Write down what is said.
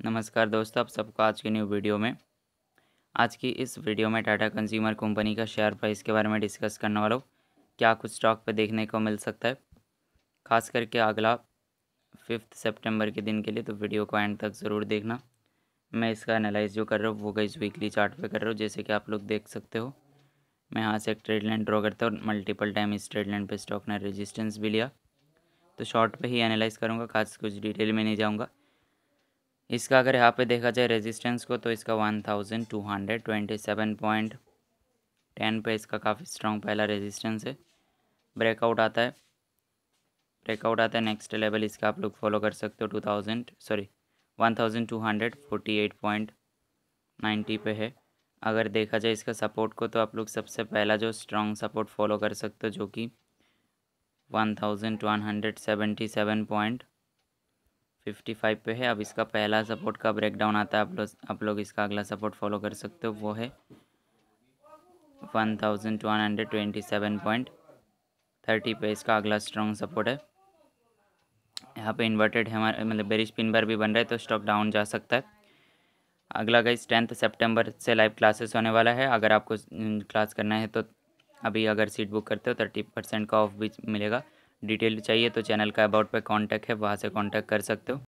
नमस्कार दोस्तों, आप सबको आज की न्यू वीडियो में। आज की इस वीडियो में टाटा कंज्यूमर कंपनी का शेयर प्राइस के बारे में डिस्कस करने वाला हूँ। क्या कुछ स्टॉक पे देखने को मिल सकता है? खास करके अगला फिफ्थ सितंबर के दिन के लिए तो वीडियो को एंड तक ज़रूर देखना। मैं इसका एनालाइज जो कर रहा हूँ, वो गई वीकली चार्ट पर कर रहा हूँ, जैसे कि आप लोग देख सकते हो। मैं यहाँ से एक ट्रेड लाइन ड्रॉ करता हूँ मल्टीपल टाइम इस ट्रेड लाइन पर स्टॉक ने रजिस्टेंस भी लिया। तो शॉर्ट पे ही एनालाइज करूँगा, खास कुछ डिटेल में नहीं जाऊँगा। इसका अगर यहाँ पे देखा जाए रेजिस्टेंस को तो इसका one thousand two hundred twenty seven point ten पे इसका काफ़ी स्ट्रॉन्ग पहला रेजिस्टेंस है। ब्रेकआउट आता है। ब्रेकआउट आता है नेक्स्ट लेवल इसका आप लोग फॉलो कर सकते हो two thousand sorry one thousand two hundred forty eight point ninety पे है। अगर देखा जाए इसका सपोर्ट को तो आप लोग सबसे पहला जो स्ट्रॉन्ग सपोर्ट फॉलो कर सकते हो, जो कि one thousand one hundred seventy seven point fifty five पे है। अब इसका पहला सपोर्ट का ब्रेक डाउन आता है। आप लोग आप लोग इसका अगला सपोर्ट फॉलो कर सकते हो। वो है one thousand one hundred twenty seven point thirty पे इसका अगला स्ट्रॉन्ग सपोर्ट है। यहाँ पे इन्वर्टेड है हमारे मतलब बेरिश पिन बार भी बन रहा है तो स्टॉक डाउन जा सकता है। अगला गई टेंथ सेप्टेम्बर से लाइव क्लासेस होने वाला है। अगर आपको क्लास करना है तो अभी अगर सीट बुक करते हो थर्टी परसेंट का ऑफ़ भी मिलेगा। डिटेल चाहिए तो चैनल का अबाउट पे कांटेक्ट है, वहाँ से कांटेक्ट कर सकते हो।